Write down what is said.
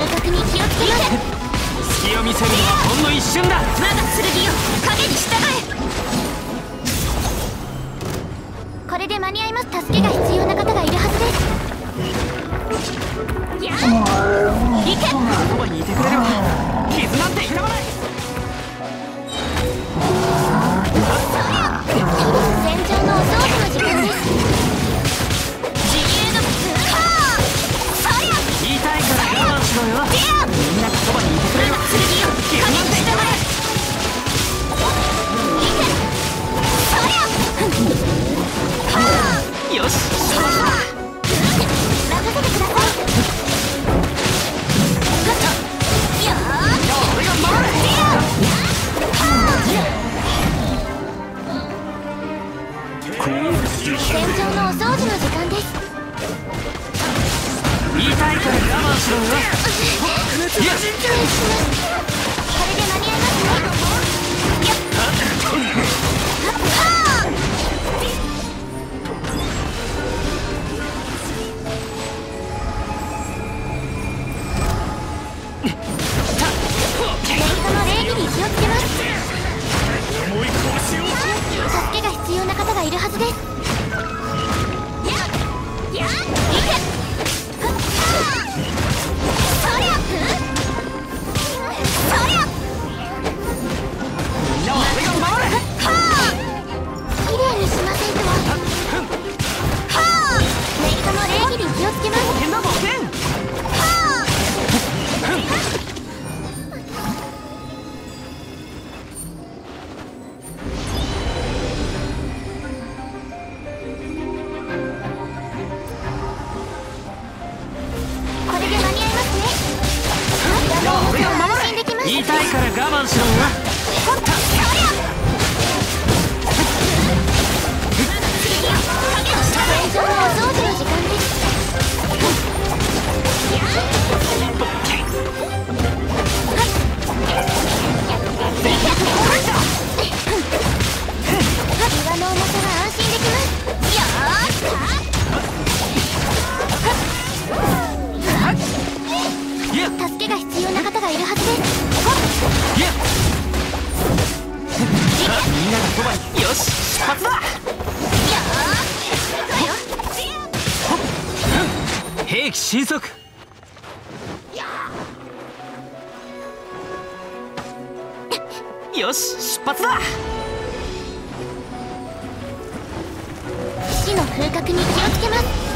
正確に気をつけます隙を見せるのはほんの一瞬だ。我が剣よ。影に従え。これで間に合います。助けが必要な方がいるはずです。やっ行け。そばにいてくれ。あよし。任せてくださいやー俺が守る戦場のお掃除の時間です言いたいから我慢しろよ安心できます言いから我慢しろよ戦場のお掃除の時間です岩の重さは安心できますよいやーっ助けが必要な方がいるはずです。みんながそばによし出発だ兵器神速よし出発だ。死の風格に気をつけます。